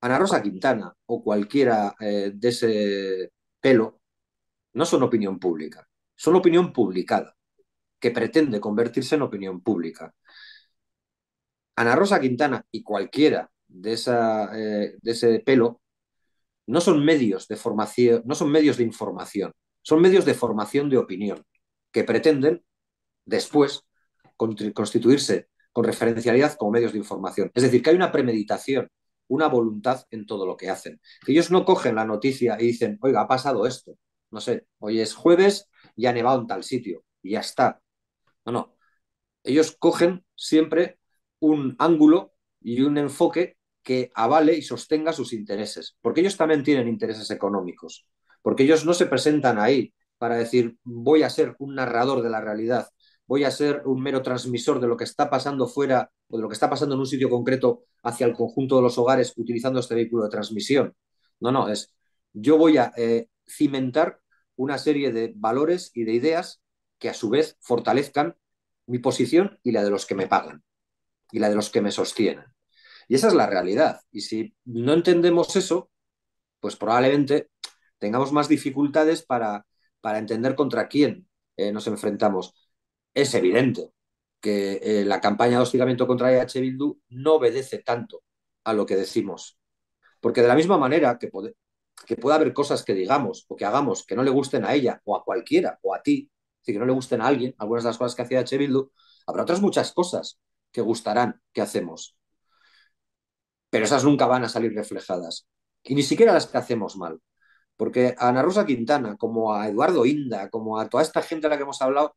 Ana Rosa Quintana o cualquiera eh, de ese pelo no son opinión pública, son opinión publicada, que pretende convertirse en opinión pública. Ana Rosa Quintana y cualquiera de, esa, eh, de ese pelo no son medios de formación, no son medios de información, son medios de formación de opinión que pretenden después constituirse con referencialidad como medios de información. Es decir, que hay una premeditación, una voluntad en todo lo que hacen. Que ellos no cogen la noticia y dicen, oiga, ha pasado esto. No sé, hoy es jueves y ha nevado en tal sitio y ya está. No, no. Ellos cogen siempre un ángulo y un enfoque que avale y sostenga sus intereses, porque ellos también tienen intereses económicos, porque ellos no se presentan ahí para decir voy a ser un narrador de la realidad, voy a ser un mero transmisor de lo que está pasando fuera o de lo que está pasando en un sitio concreto hacia el conjunto de los hogares utilizando este vehículo de transmisión. No, no, es yo voy a eh, cimentar una serie de valores y de ideas que a su vez fortalezcan mi posición y la de los que me pagan y la de los que me sostienen. Y esa es la realidad. Y si no entendemos eso, pues probablemente tengamos más dificultades para, para entender contra quién eh, nos enfrentamos. Es evidente que eh, la campaña de hostigamiento contra EH Bildu no obedece tanto a lo que decimos. Porque de la misma manera que puede, que haber cosas que digamos o que hagamos que no le gusten a ella o a cualquiera o a ti, es que no le gusten a alguien, algunas de las cosas que hacía EH Bildu, habrá otras muchas cosas que gustarán que hacemos. Pero esas nunca van a salir reflejadas. Y ni siquiera las que hacemos mal. Porque a Ana Rosa Quintana, como a Eduardo Inda, como a toda esta gente a la que hemos hablado,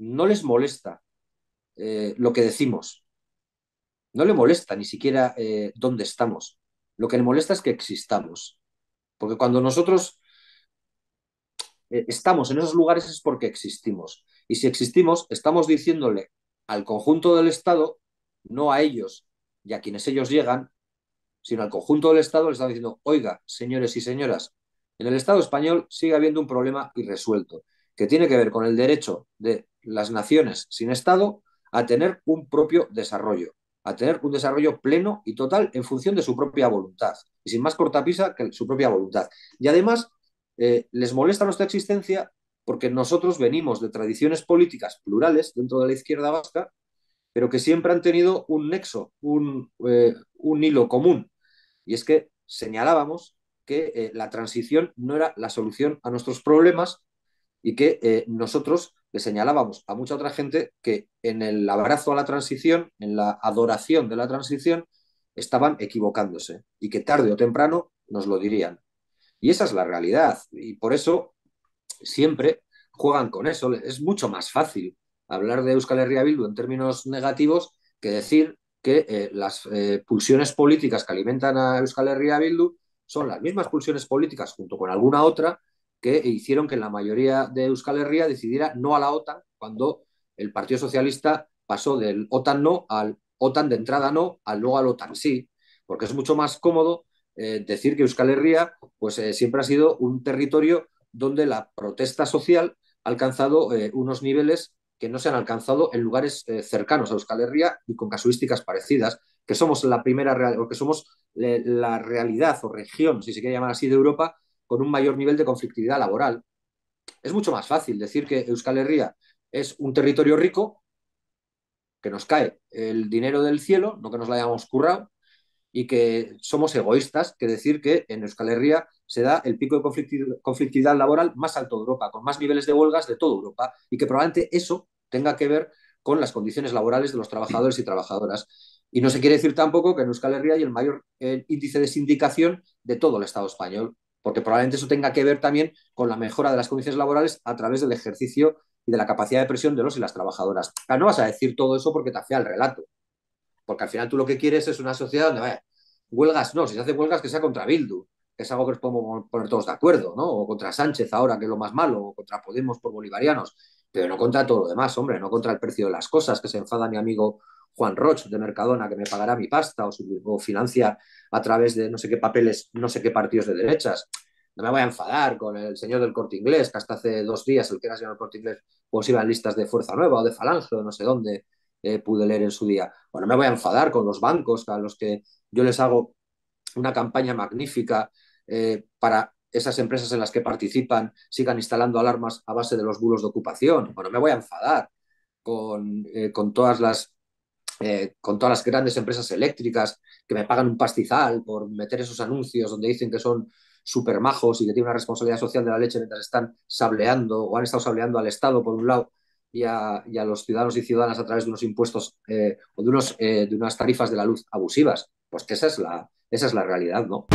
no les molesta eh, lo que decimos. No le molesta ni siquiera eh, dónde estamos. Lo que le molesta es que existamos. Porque cuando nosotros eh, estamos en esos lugares es porque existimos. Y si existimos, estamos diciéndole al conjunto del Estado, no a ellos y a quienes ellos llegan, sino al conjunto del Estado, le estamos diciendo, oiga, señores y señoras, en el Estado español sigue habiendo un problema irresuelto, que tiene que ver con el derecho de las naciones sin Estado a tener un propio desarrollo, a tener un desarrollo pleno y total en función de su propia voluntad, y sin más cortapisa que su propia voluntad. Y además, eh, les molesta nuestra existencia porque nosotros venimos de tradiciones políticas plurales dentro de la izquierda vasca, pero que siempre han tenido un nexo, un, eh, un hilo común. Y es que señalábamos que eh, la transición no era la solución a nuestros problemas y que nosotros le señalábamos a mucha otra gente que en el abrazo a la transición, en la adoración de la transición, estaban equivocándose y que tarde o temprano nos lo dirían. Y esa es la realidad. Y por eso siempre juegan con eso. Es mucho más fácil hablar de Euskal Herria Bildu en términos negativos que decir que eh, las eh, pulsiones políticas que alimentan a Euskal Herria Bildu son las mismas pulsiones políticas, junto con alguna otra, que hicieron que la mayoría de Euskal Herria decidiera no a la OTAN cuando el Partido Socialista pasó del OTAN no al OTAN de entrada no, al luego al OTAN sí, porque es mucho más cómodo eh, decir que Euskal Herria pues, eh, siempre ha sido un territorio donde la protesta social ha alcanzado eh, unos niveles que no se han alcanzado en lugares cercanos a Euskal Herria y con casuísticas parecidas, que somos la primera o que somos la realidad o región, si se quiere llamar así, de Europa con un mayor nivel de conflictividad laboral. Es mucho más fácil decir que Euskal Herria es un territorio rico, que nos cae el dinero del cielo, no que nos lo hayamos currado, y que somos egoístas que decir que en Euskal Herria se da el pico de conflictividad laboral más alto de Europa, con más niveles de huelgas de toda Europa, y que probablemente eso tenga que ver con las condiciones laborales de los trabajadores y trabajadoras. Y no se quiere decir tampoco que en Euskal Herria hay el mayor índice de sindicación de todo el Estado español, porque probablemente eso tenga que ver también con la mejora de las condiciones laborales a través del ejercicio y de la capacidad de presión de los y las trabajadoras. no vas a decir todo eso porque te afea el relato, porque al final tú lo que quieres es una sociedad donde, vaya, huelgas no, si se hace huelgas que sea contra Bildu, que es algo que nos podemos poner todos de acuerdo, ¿no? O contra Sánchez ahora, que es lo más malo, o contra Podemos por bolivarianos, pero no contra todo lo demás, hombre, no contra el precio de las cosas, que se enfada mi amigo Juan Roch de Mercadona, que me pagará mi pasta, o, o financia a través de no sé qué papeles, no sé qué partidos de derechas. No me voy a enfadar con el señor del corte inglés, que hasta hace dos días el que era señor del corte inglés, pues iba en listas de Fuerza Nueva o de Falange o no sé dónde eh, pude leer en su día. Bueno, me voy a enfadar con los bancos a los que yo les hago una campaña magnífica eh, para esas empresas en las que participan sigan instalando alarmas a base de los bulos de ocupación. Bueno, me voy a enfadar con, eh, con todas las eh, con todas las grandes empresas eléctricas que me pagan un pastizal por meter esos anuncios donde dicen que son súper majos y que tienen una responsabilidad social de la leche mientras están sableando o han estado sableando al Estado por un lado y a, los ciudadanos y ciudadanas a través de unos impuestos eh, o de, unos, de unas tarifas de la luz abusivas. Pues que esa es la, esa es la realidad, ¿no?